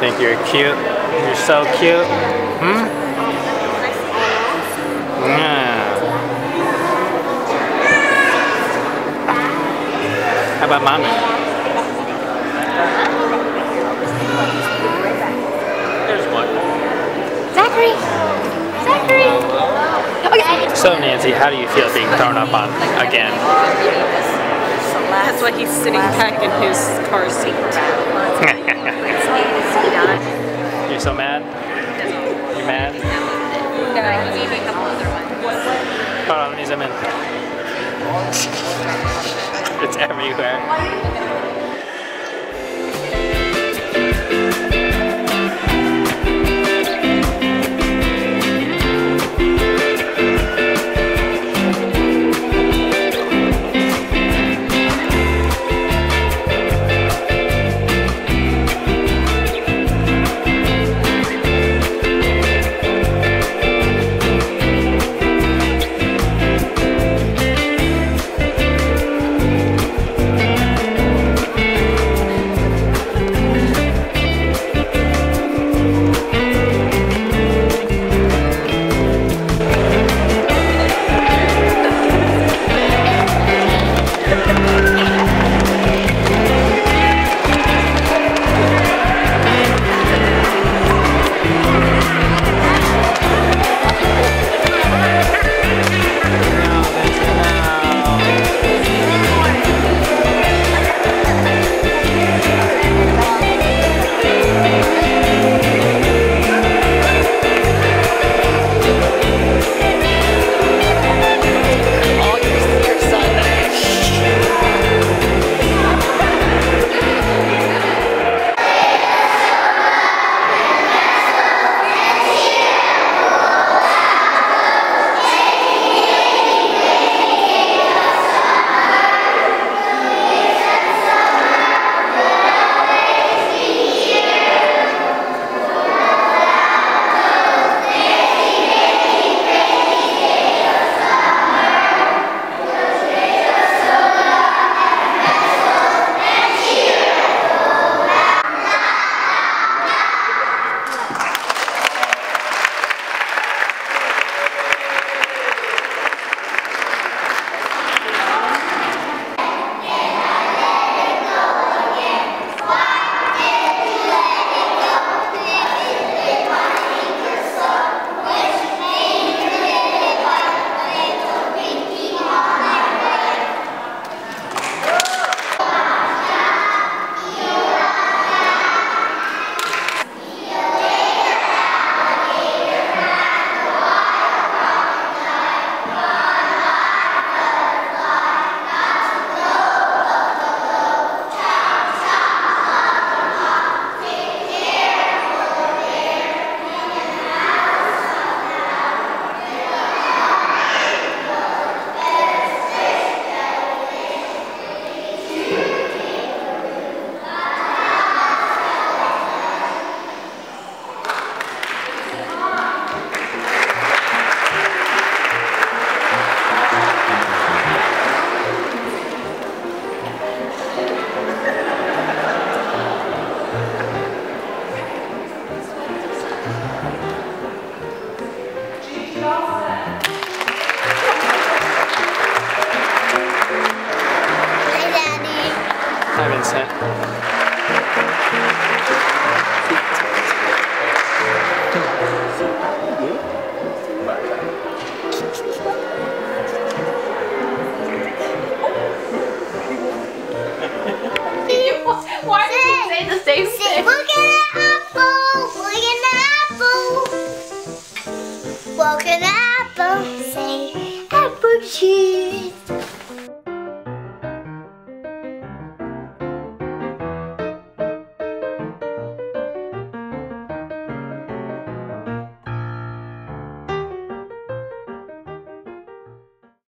think you're cute? You're so cute. Hmm? Yeah. How about mommy? There's one. Zachary! Zachary! Okay. So Nancy, how do you feel being thrown up on again? That's why he's sitting back in his car seat. It's everywhere. Hi, Vincent. Why did you say the same thing? Look at the apple. Look at the apple. Look at the apple. Say apple tree.